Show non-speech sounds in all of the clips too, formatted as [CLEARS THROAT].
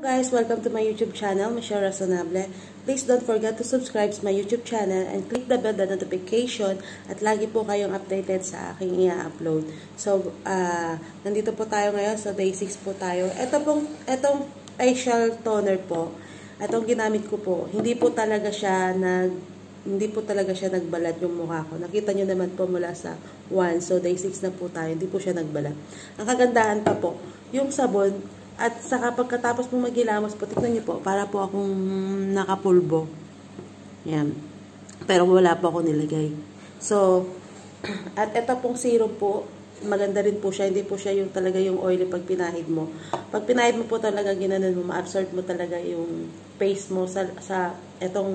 guys, welcome to my YouTube channel, Michelle Razonable. Please don't forget to subscribe to my YouTube channel and click the bell the notification at lagi po kayong updated sa aking i-upload. So, uh, nandito po tayo ngayon sa day 6 po tayo. Ito pong, itong facial toner po, itong ginamit ko po, hindi po talaga siya nag, hindi po talaga siya nagbalat yung mukha ko. Nakita nyo naman po mula sa 1, so day 6 na po tayo, hindi po siya nagbalat. Ang kagandahan pa po, yung sabon, at saka pagkatapos mo maghilamos po, tignan niyo po, para po akong nakapulbo. Yan. Pero wala po ako nilagay. So, [CLEARS THROAT] at ito pong serum po, maganda rin po siya. Hindi po siya yung talaga yung oily pag pinahid mo. Pag pinahid mo po talaga, ginanon mo, ma-absorb mo talaga yung paste mo sa, sa itong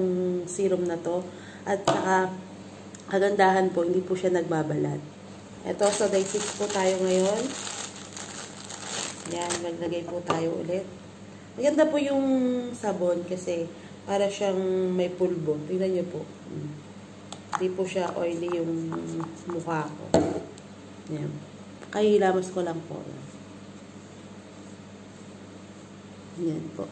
serum na to. At saka, kagandahan po, hindi po siya nagbabalat. Ito, so day 6 po tayo ngayon. Yan, maglagay po tayo ulit. Maganda po yung sabon kasi para siyang may pulbo. Tingnan niyo po. Hindi po siya oily yung mukha ko. Yan. Kahilamas ko lang po. Yan po.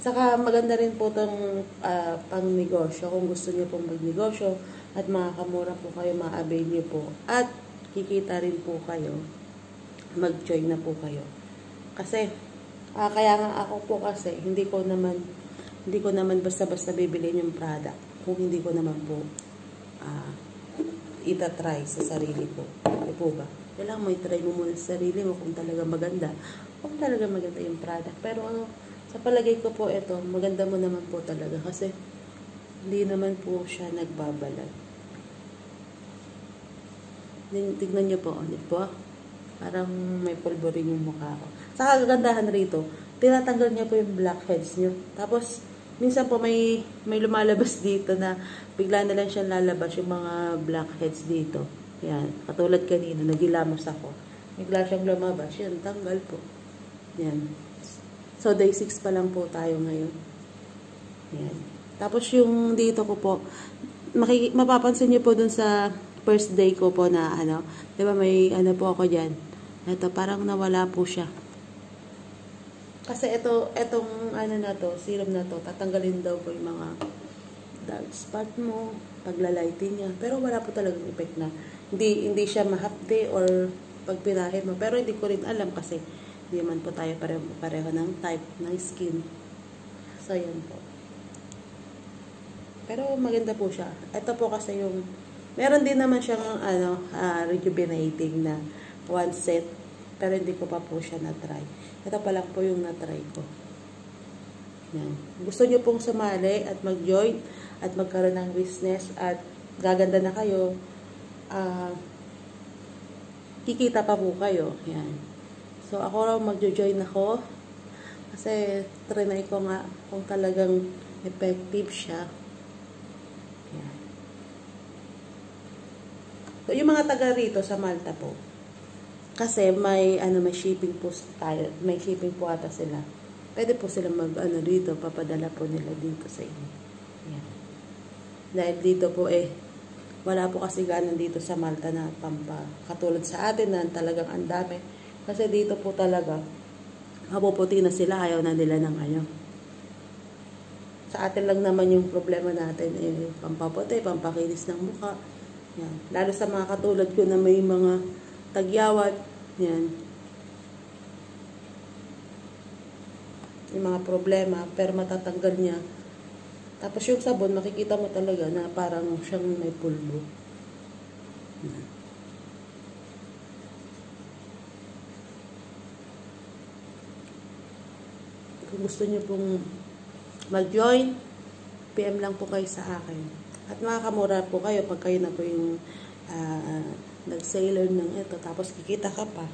Saka maganda rin po itong uh, pang negosyo kung gusto niyo pong magnegosyo at makakamura po kayo, ma-avail niyo po. At kikita rin po kayo, mag-join na po kayo. Kasi, uh, kaya nga ako po kasi, hindi ko naman, hindi ko naman basta-basta bibilin yung product kung hindi ko naman po uh, itatry sa sarili ko. Di po ba? Kailangan mo itry mo muna sa sarili mo kung talaga maganda. Kung talaga maganda yung product. Pero ano, sa palagay ko po ito, maganda mo naman po talaga kasi hindi naman po siya nagbabalat. Tignan nyo po, ano po? Parang may pulbo yung mukha ko. Sa kagandahan rito, tinatanggal niya po yung blackheads nyo. Tapos, minsan po may, may lumalabas [LAUGHS] dito na bigla na lang siya lalabas yung mga blackheads dito. Yan. Katulad kanina, nagilamos ako. Bigla siyang lumabas. Yan, tanggal po. Yan. So, day 6 pa lang po tayo ngayon. Ayan. Tapos, yung dito ko po, mapapansin niyo po dun sa first day ko po na, ano, di ba may, ano po ako dyan. Ito, parang nawala po siya. Kasi ito, itong, ano na to, serum na to, tatanggalin daw po yung mga dark spot mo, paglalighting niya. Pero wala po talagang effect na. Hindi, hindi siya mahapde or pag pinahid mo. Pero hindi ko rin alam kasi hindi man po tayo pareho, pareho ng type ng skin. So, yan po. Pero maganda po siya. Ito po kasi yung, meron din naman siyang ano, uh, rejuvenating na one set. Pero hindi ko pa po siya na-try. Ito pa lang po yung na-try ko. Yan. Gusto nyo pong sumali at mag-join at magkaroon ng business at gaganda na kayo. Uh, kikita pa po kayo. Yan. So, ako raw magjo-join ako. Kasi, trinay ko nga kung talagang effective siya. Yan. So, yung mga taga rito sa Malta po, kasi may, ano, may shipping po tayo. May shipping po ata sila. Pwede po sila mag, ano, dito, papadala po nila dito sa inyo. Yan. Dahil dito po eh, wala po kasi ganon dito sa Malta na pampa. Katulad sa atin na talagang ang dami kasi dito po talaga, mapuputi na sila, ayaw na nila ng ayaw. Sa atin lang naman yung problema natin, eh, pampaputi, pampakinis ng mukha. Yan. Lalo sa mga katulad ko na may mga tagyawat, yan. Yung mga problema, pero matatanggal niya. Tapos yung sabon, makikita mo talaga na parang siyang may pulbo. Gusto niyo pong mag-join, PM lang po kayo sa akin. At makakamura po kayo pag kayo na po yung uh, nag-sailor ng ito. Tapos kikita ka pa.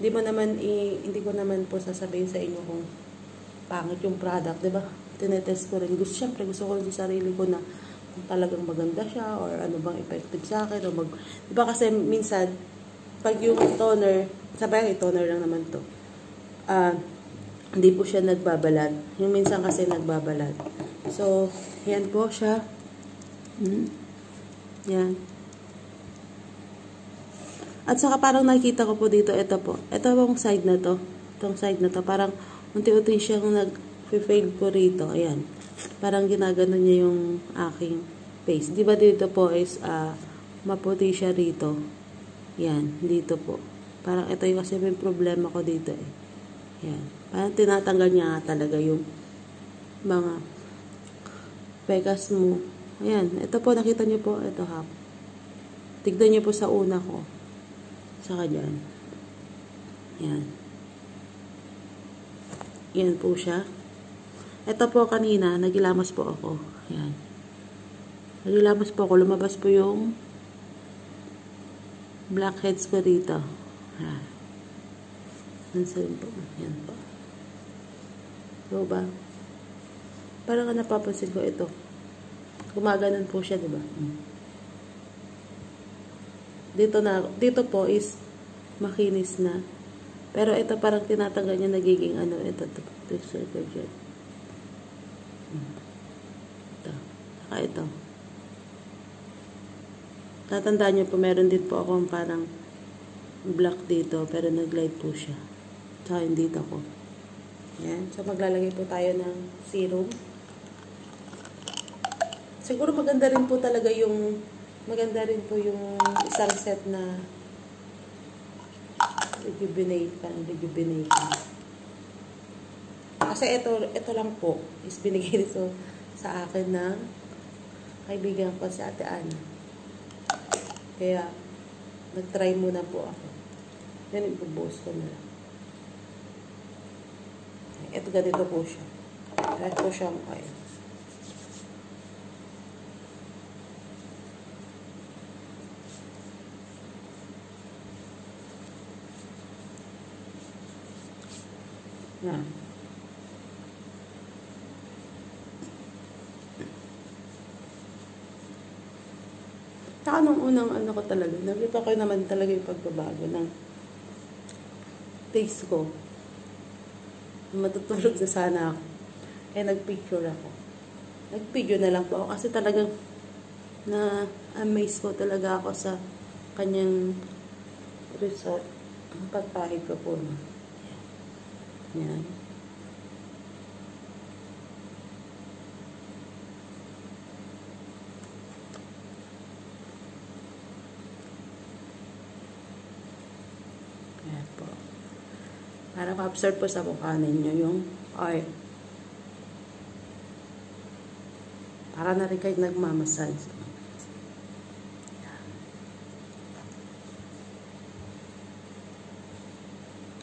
Hindi mo naman, i, hindi ko naman po sasabihin sa inyo kung pangit yung product, di ba? Tinetest ko rin. Gusto, syempre, gusto ko sa sarili ko na kung talagang maganda siya or ano bang effective sa akin. O mag, di ba kasi minsan, pag yung toner, sabay, toner lang naman to uh, hindi po siya nagbabalat. Yung minsan kasi nagbabalat. So, yan po siya. Hmm. Yan. At saka parang nakikita ko po dito, ito po. Ito pong side na to. Itong side na to. Parang unti-unti siyang nag-fade po rito. Ayan. Parang ginagano niya yung aking face. Di ba dito po is uh, maputi siya rito. Yan. Dito po. Parang ito yung kasi may problema ko dito eh. Yan. Parang tinatanggal niya talaga yung mga pegas mo. Ayan. Ito po, nakita niyo po. Ito ha. Tignan niyo po sa una ko. Saka dyan. Yan. Yan po siya. Ito po kanina, nagilamas po ako. Yan. Nagilamas po ako. Lumabas po yung blackheads ko dito. Yan. Nansan po. Yan po. So ba? Parang napapansin ko ito. Gumaganon po siya, di ba? Hmm dito na dito po is makinis na pero ito parang tinatanggal niya nagiging ano ito ito ito circle dyan ito saka ito tatandaan niyo po meron din po akong parang black dito pero naglight po siya yung dito ko yan so maglalagay po tayo ng serum siguro maganda rin po talaga yung Maganda rin po yung isang set na rejuvenate, parang rejuvenate. Kasi ito, ito lang po is binigay [LAUGHS] nito sa akin na kaibigan ko si Ate Ana. Kaya, nag-try muna po ako. Yan, ibubuhos ko na lang. Ito ganito po siya. Ito po siyang, ayun. Yan. Saka nung unang ano ko talaga, nakita ko naman talaga yung pagbabago ng taste ko. Matutulog na sana ako. Eh, nagpicture ako. Nagpicture na lang po ako kasi talagang na-amaze ko talaga ako sa kanyang result. Ang pagpahid ko po. No? Yan. Ayan po. Para ma-absorb po sa mukha ninyo yung oil. Para na rin kayo nagmamassage.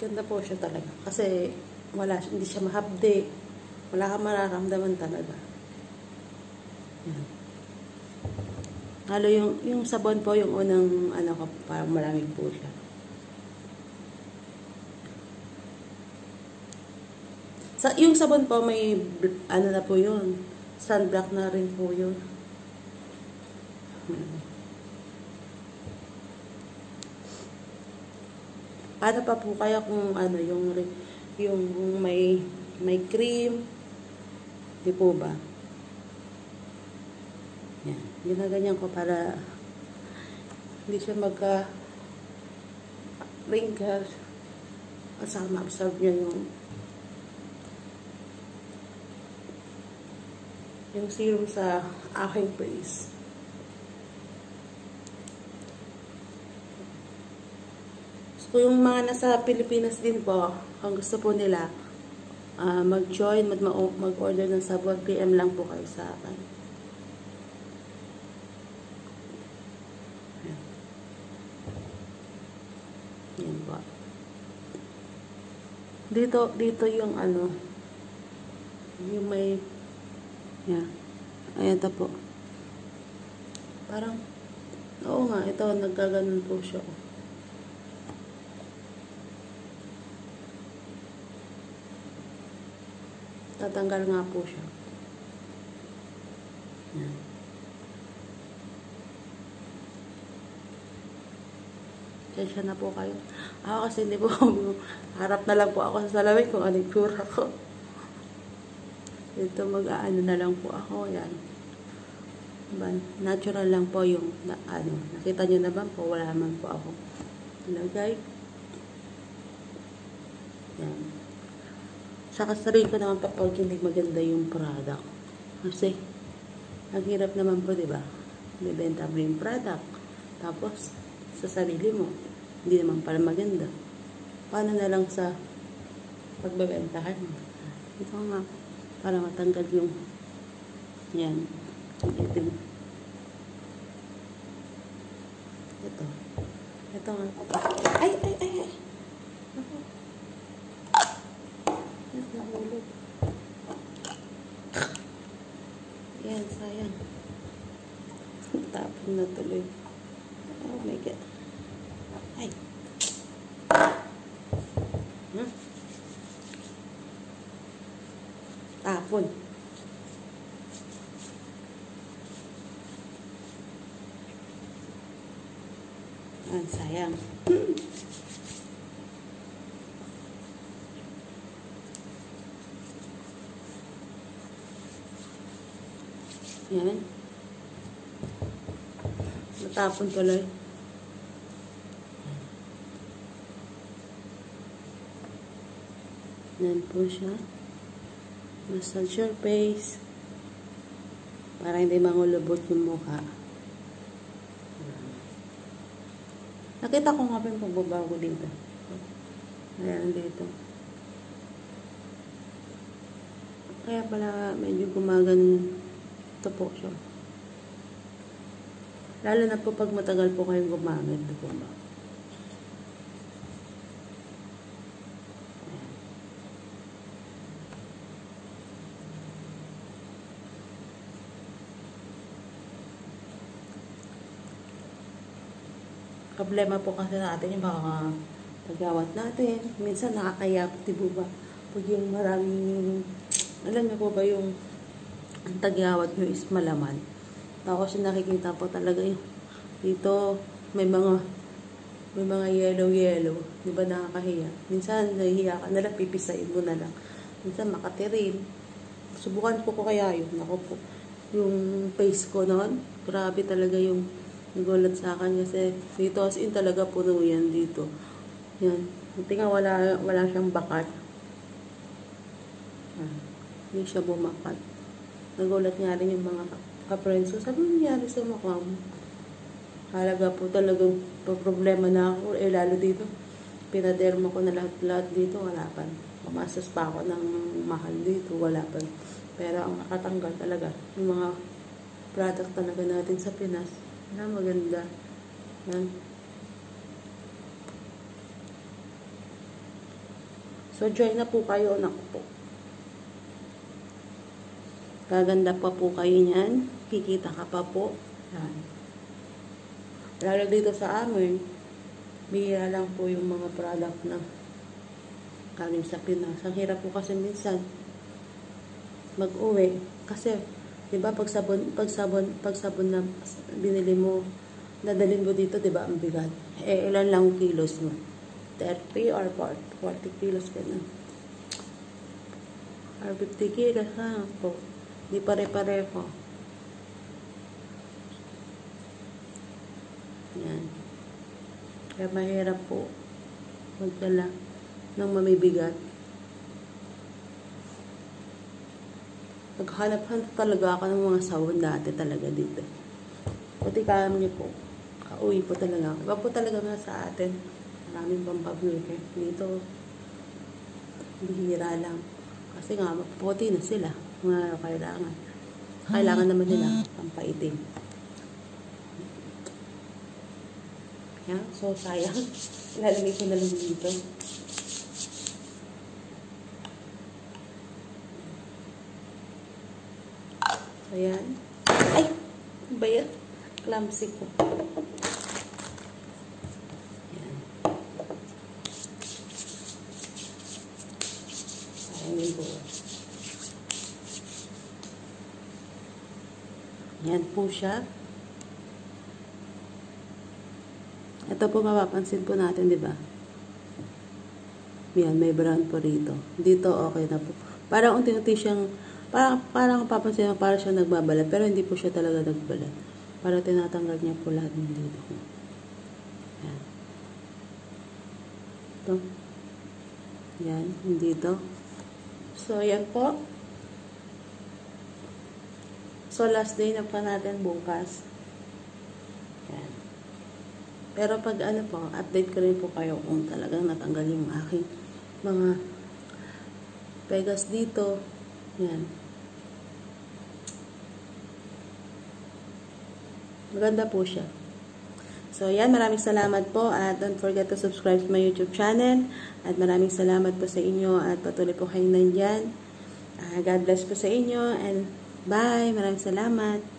Ganda po siya talaga. Kasi wala, hindi siya mahapde. Wala kang mararamdaman talaga. Halo yung, yung sabon po, yung unang, ano ko, parang malamig po siya. Sa, yung sabon po, may, ano na po yun, sunblock na rin po yun. Hmm. Ano pa po kaya kung ano yung yung may may cream? Di po ba? Yan. Ginaganyan ko para hindi siya magka wrinkles at saka ma-absorb niya yung yung serum sa aking face. So, yung mga nasa Pilipinas din po, kung gusto po nila, uh, mag-join, mag-order ng sabon, PM lang po kayo sa akin. Yan po. Dito, dito yung ano, yung may, yan. Ayan ta po. Parang, oo nga, ito, nagkaganon po siya. Tatanggal nga po siya. Yan. Kaya na po kayo. Ako kasi hindi po harap na lang po ako sa salamin kung anong tsura ko. Dito mag-aano na lang po ako. Yan. Diba? Natural lang po yung, na, ano, nakita nyo naman po, wala naman po ako ilagay. Yan. Saka sabihin ko naman pa pag hindi maganda yung product. Kasi, ang hirap naman po, di ba? Bibenta mo yung product. Tapos, sa sarili mo, hindi naman pala maganda. Paano na lang sa pagbebentahan mo? Ito nga, para matanggal yung yan, itim. Ito. Ito nga. Ay, ay, ay, ay. Nahulog. Yan, sayang. Tapon na tuloy. Oh my God. Ay. Hmm? Tapon. Ang sayang. Yan. Natapon ko lang. Yan po siya. Massage your face. Para hindi mangulubot yung mukha. Nakita ko nga pa yung pagbabago dito. Ayan, dito. Kaya pala medyo gumagano ito po siya. Lalo na po pag matagal po kayong gumamit. Ito po ba? Problema po kasi natin yung mga pagawat natin. Minsan nakakayapot, di ba? Pag yung maraming, alam niyo po ba yung ang tagyawat nyo is malaman. Tapos nakikita po talaga yung dito may mga may mga yellow yellow. Di ba nakakahiya? Minsan nahihiya ka na lang, pipisain mo na lang. Minsan makatirin. Subukan ko ko kaya yun. Ako po. Yung face ko noon, grabe talaga yung nagulat sa akin kasi dito as in talaga puno yan dito. Yan. Buti nga wala, wala siyang bakat. Ah, hindi siya bumakat. Nagulat nga rin yung mga ka-friends ko. Sabi nangyari sa mukha mo? Halaga po talagang problema na ako. Eh, lalo dito. Pinaderma ko na lahat-lahat dito. Wala pa. Pumasas pa ako ng mahal dito. Wala pa. Pero ang nakatanggal talaga, yung mga product talaga natin sa Pinas, na maganda. Yan. So, join na po kayo. Naku po. Gaganda pa po kayo niyan. Kikita ka pa po. Yan. Lalo dito sa amin, bihira lang po yung mga product na galing sa Pinas. Ang hirap po kasi minsan mag-uwi. Kasi, di ba, pag sabon, pag sabon, pag sabon na binili mo, dadalhin mo dito, di ba, ang bigat. Eh, ilan lang kilos mo? 30 or 40, 40 kilos ka na. Or 50 kilos, ha? Po. Di pare-pareho. Yan. Kaya mahirap po magdala ng mamibigat. Naghanap-hanap talaga ako ng mga sawon dati talaga dito. Pati kaya niyo po. Kauwi po talaga. Iba po talaga nga sa atin. Maraming pampabili. Dito, bihira lang. Kasi nga, maputi na sila. Mga kailangan. Kailangan naman nila pampaitim. Yan. So, sayang. [LAUGHS] Lalagay ko na lang dito. Ayan. Ay! Ano ba yan? Clumsy ko. Ayan. Po siya. Ito po mapapansin po natin, di ba? Yan, may brown po rito. Dito okay na po. Parang unti-unti siyang Parang, parang papansin mo, parang siya nagbabalat. Pero hindi po siya talaga nagbalat. Para tinatanggal niya po lahat ng dito. Yan. Ito. Yan, hindi ito. So, yan po. So, last day na pa natin bukas. Yan. Pero pag ano po, update ko rin po kayo kung talagang natanggal yung aking mga pegas dito. Yan. Maganda po siya. So, yan. Maraming salamat po. At don't forget to subscribe to my YouTube channel. At maraming salamat po sa inyo. At patuloy po kayong nandyan. Uh, God bless po sa inyo. And Bye! Maraming salamat!